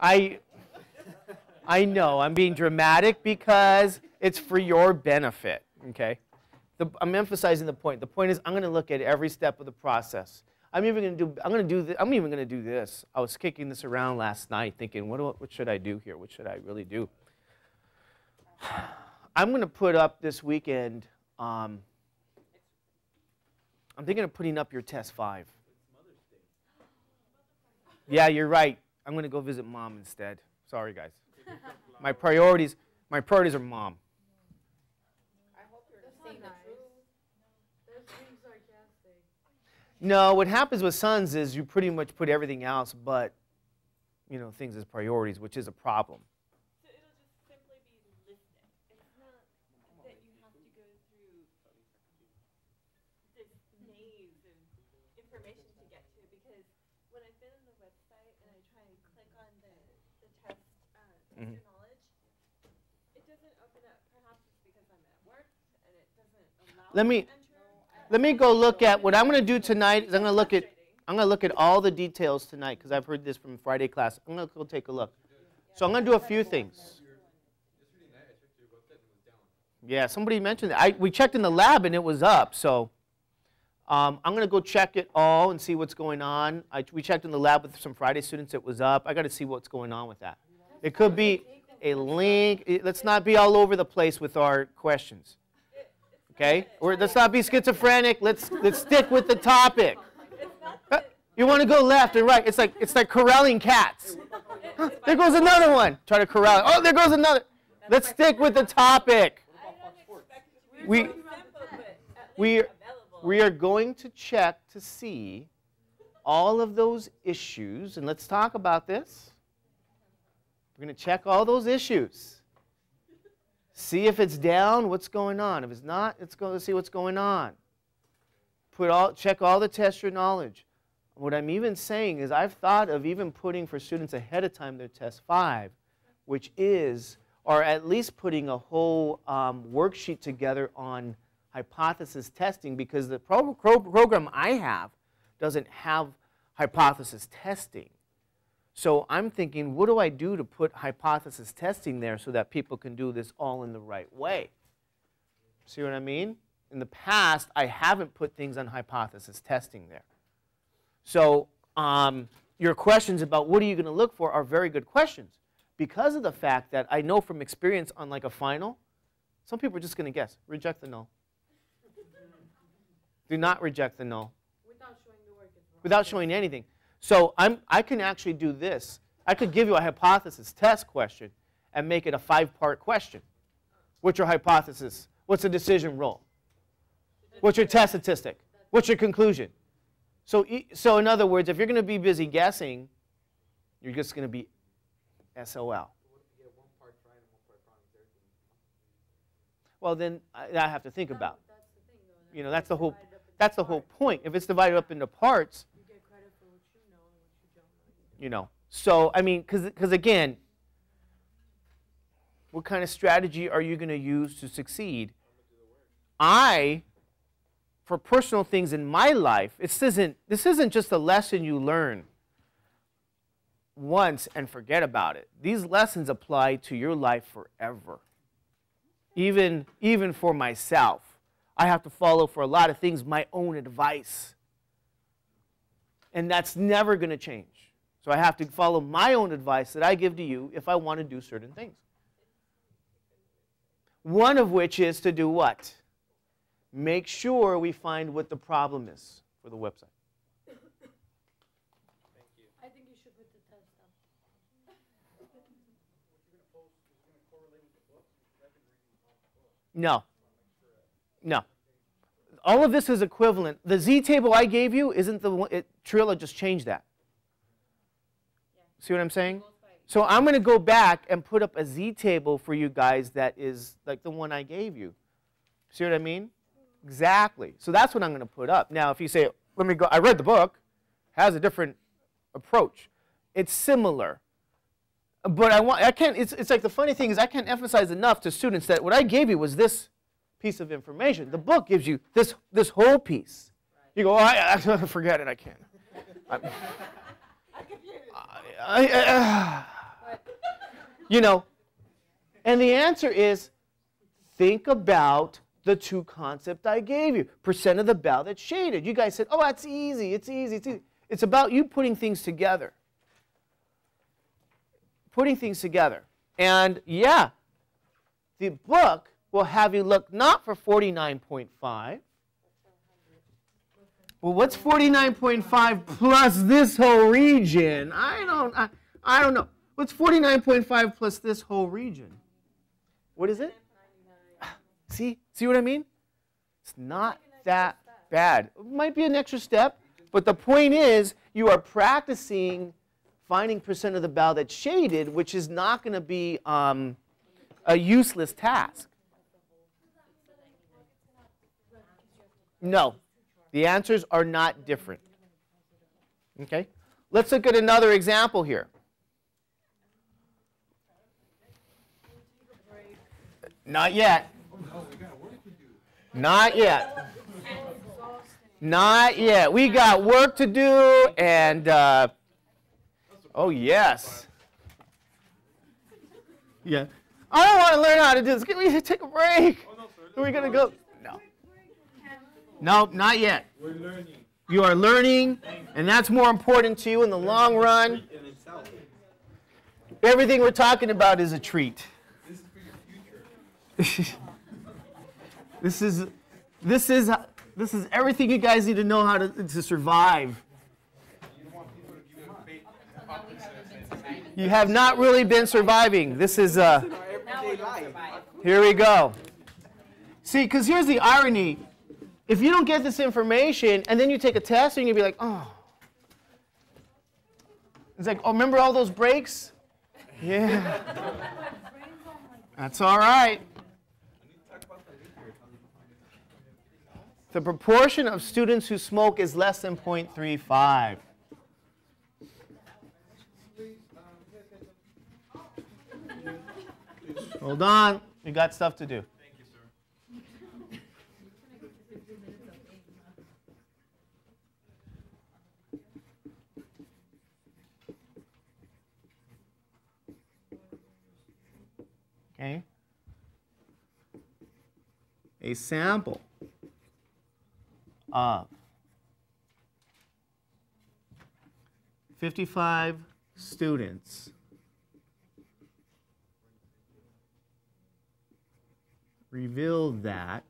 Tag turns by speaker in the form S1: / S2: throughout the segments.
S1: I, I know I'm being dramatic because it's for your benefit, okay? The, I'm emphasizing the point. The point is I'm going to look at every step of the process. I'm even going to do, I'm going to do, this, I'm even going to do this. I was kicking this around last night thinking, what, do, what should I do here? What should I really do? I'm going to put up this weekend, um, I'm thinking of putting up your test five. Yeah, you're right. I'm going to go visit mom instead. Sorry, guys. My priorities, my priorities are mom.
S2: I hope you're the truth.
S3: That's being sarcastic.
S1: No, what happens with sons is you pretty much put everything else but, you know, things as priorities, which is a problem.
S4: So it'll just simply be listed. It's not that you have to go through this maze of information to get to because when I've been on the website and I try and click on the, the test,
S1: Mhm.
S4: your knowledge, it doesn't open up. Perhaps it's because I'm at work and it doesn't allow
S1: Let me-. Let me go look at what I'm going to do tonight is I'm going to look at I'm going to look at all the details tonight because I've heard this from Friday class. I'm going to go take a look. So I'm going to do a few things. Yeah, somebody mentioned that. I, we checked in the lab and it was up. So um, I'm going to go check it all and see what's going on. I, we checked in the lab with some Friday students. It was up. I got to see what's going on with that. It could be a link. Let's not be all over the place with our questions. Okay? Or let's not be schizophrenic. Let's let's stick with the topic. You want to go left and right. It's like it's like corralling cats. Huh, There goes another one. Try to corral. Oh, there goes another. Let's stick with the topic. We we we are going to check to see all of those issues, and let's talk about this. We're going to check all those issues. See if it's down, what's going on. If it's not, let's to see what's going on. Put all, check all the test your knowledge. What I'm even saying is I've thought of even putting for students ahead of time their test five, which is, or at least putting a whole um, worksheet together on hypothesis testing because the pro- pro- program I have doesn't have hypothesis testing. So I'm thinking, what do I do to put hypothesis testing there so that people can do this all in the right way? See what I mean? In the past, I haven't put things on hypothesis testing there. So um, your questions about what are you going to look for are very good questions because of the fact that I know from experience on like a final, some people are just going to guess, reject the null. Do not reject the null
S3: Without showing the work.
S1: without showing anything. So I'm, I can actually do this. I could give you a hypothesis test question and make it a five-part question. What's your hypothesis? What's the decision rule? What's your test statistic? What's your conclusion? So, so in other words, if you're going to be busy guessing, you're just going to be SOL. Well, then I, I have to think about.
S3: That's the thing, though.
S1: You know, that's the whole.
S3: divided up into
S1: That's the whole point. If it's divided up into parts,
S3: You get credit for what you know and what you don't know.
S1: You know. So, I mean, because because again, what kind of strategy are you going to use to succeed? I, for personal things in my life, this isn't, this isn't just a lesson you learn once and forget about it. These lessons apply to your life forever. Even, even for myself, I have to follow for a lot of things my own advice. And that's never going to change. So I have to follow my own advice that I give to you if I want to do certain things. One of which is to do what? Make sure we find what the problem is for the website.
S3: I think you should put the test up.
S1: No. No. All of this is equivalent. The Z table I gave you isn't the one, it, Triola just changed that. See what I'm saying? So I'm going to go back and put up a Z table for you guys that is like the one I gave you. See what I mean? Exactly. So that's what I'm going to put up. Now, if you say, let me go, I read the book, has a different approach. It's similar. But I want, I can't, it's, it's like the funny thing is I can't emphasize enough to students that what I gave you was this piece of information. The book gives you this, this whole piece. You go, oh, I, I, forget it, I can't. I'm- I, I, uh, You know, and the answer is think about the two concepts I gave you. Percent of the bow that's shaded. You guys said, oh, that's easy, it's easy, it's easy. It's about you putting things together. Putting things together. And yeah, the book will have you look not for 49.5. Well, what's 49.5 plus this whole region? I don't, I, I don't know. What's 49.5 plus this whole region? What is it? See? See what I mean? It's not that bad. It might be an extra step, but the point is you are practicing finding percent of the bow that's shaded, which is not going to be um, a useless task. No, the answers are not different. Okay? Let's look at another example here. Not yet. Not yet. Not yet. We got work to do, and uh, oh yes, yeah. I don't want to learn how to do this. Can we take a break? Are we gonna go? No. Nope, not yet.
S5: We're learning
S1: You are learning, and that's more important to you in the long run. Everything we're talking about is a treat.
S5: This is for your future.
S1: This is, this is, this is everything you guys need to know how to, to survive.
S5: You don't want people to give you a fake opposite.
S1: You have not really been surviving. This is, uh,
S5: Our everyday life.
S1: here we go. See, because here's the irony. If you don't get this information and then you take a test and you'll be like, oh. It's like, oh, remember all those breaks? Yeah. That's all right. The proportion of students who smoke is less than 0.35. Hold on, we got stuff to do. A sample of 55 students revealed that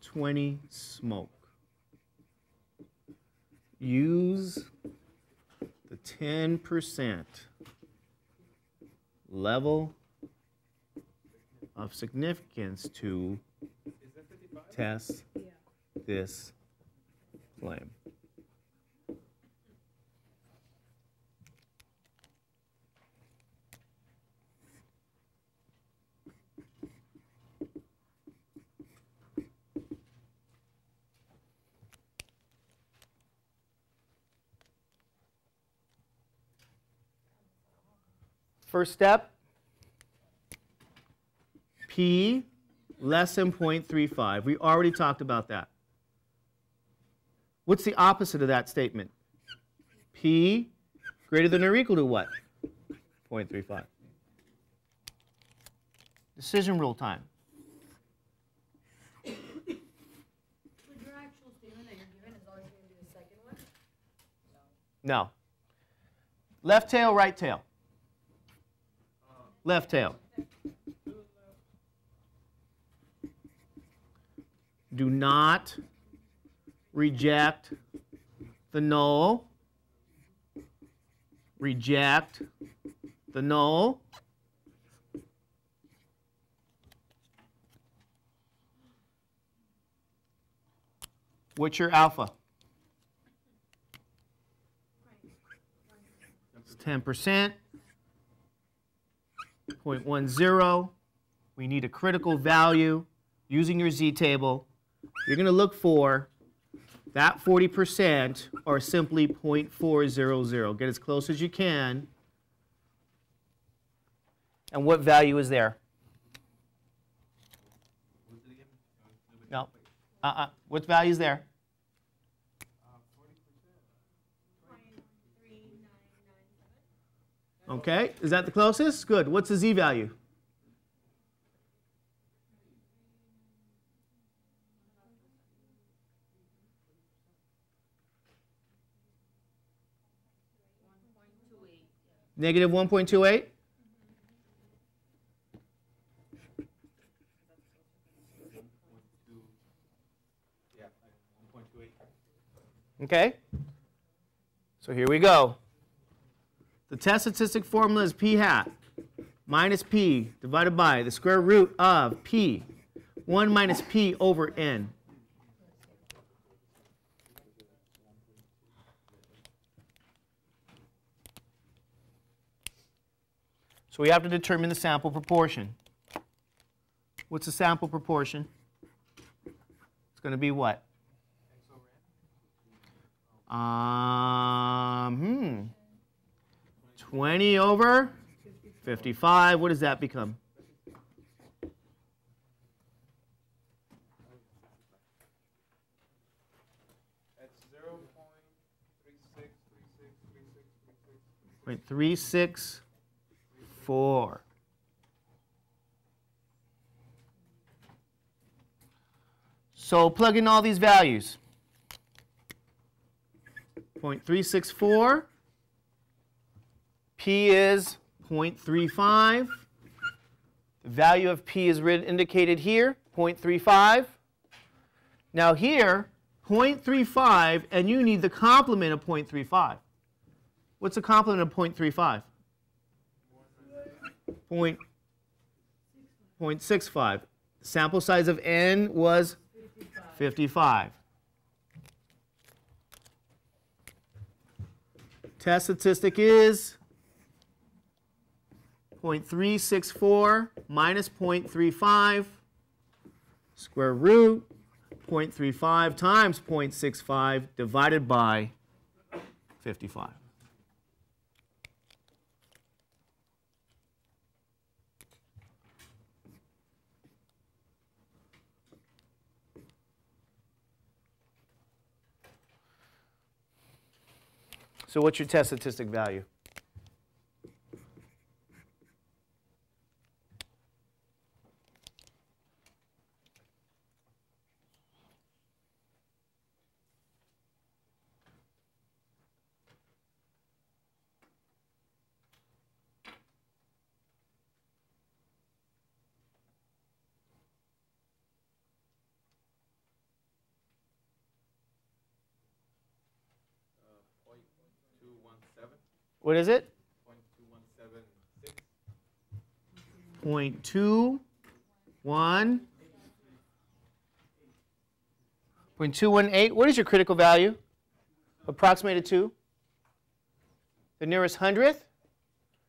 S1: Twenty smoke. Use 10% level of significance to test this claim. First step, P less than 0.35. We already talked about that. What's the opposite of that statement? P greater than or equal to what? 0.35. Decision rule time.
S3: With your actual statement that you're given, is always gonna be the second one?
S1: No. Left tail, right tail. Left tail. Do not reject the null. Reject the null. What's your alpha? It's 10%. 0.10. We need a critical value using your z-table. You're going to look for that 40% or simply 0.400. Get as close as you can. And what value is there? No. Uh-uh. What value's there? Okay, is that the closest? Good. What's the z value? Negative 1.28?
S5: Yeah, one point two eight.
S1: Okay? So here we go. The test statistic formula is p hat minus p divided by the square root of p. 1 minus p over n. So we have to determine the sample proportion. What's the sample proportion? It's going to be what? Hmm. 20 over 55. What does that become?
S5: That's zero point three six, three six, three six, three six, three six.
S1: Point three six four. So plug in all these values. 0.364. P is 0.35. The value of P is indicated here, 0.35. Now here, 0.35, and you need the complement of 0.35. What's the complement of 0.35? Point, 0.65. Sample size of n was 55. Test statistic is 0.364 minus 0.35 square root 0.35 times 0.65 divided by 55. So what's your test statistic value?
S5: Point two one seven,
S1: What is it?
S5: point two one seven six,
S1: Point two one. Point two one eight. What is your critical value? Approximated to? The nearest hundredth?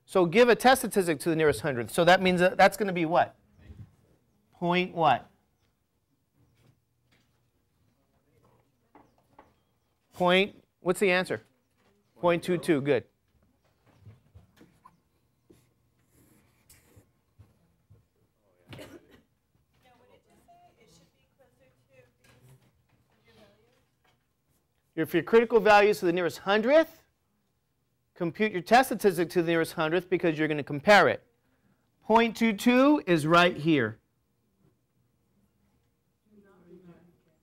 S1: So give a test statistic to the nearest hundredth. So that means that that's going to be what? Point what? Point, what's the answer? Point two two, good. If your critical value is to the nearest hundredth, compute your test statistic to the nearest hundredth because you're going to compare it. 0.22 is right here.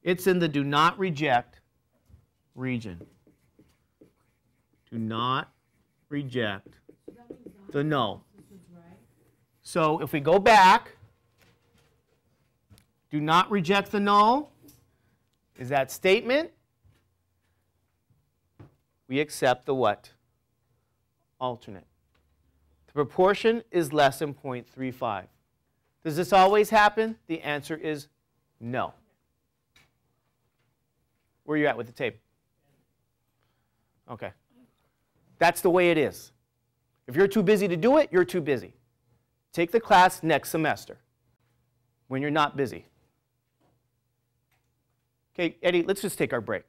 S1: It's in the do not reject region. Do not reject the null. So if we go back, do not reject the null is that statement. We accept the what? Alternate. The proportion is less than 0.35. Does this always happen? The answer is no. Where are you at with the tape? Okay. That's the way it is. If you're too busy to do it, you're too busy. Take the class next semester when you're not busy. Okay, Eddie, let's just take our break.